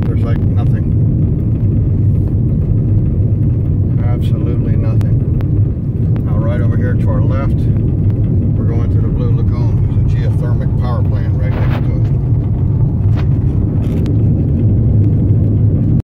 that, there's like nothing. Absolutely nothing. Now right over here to our left,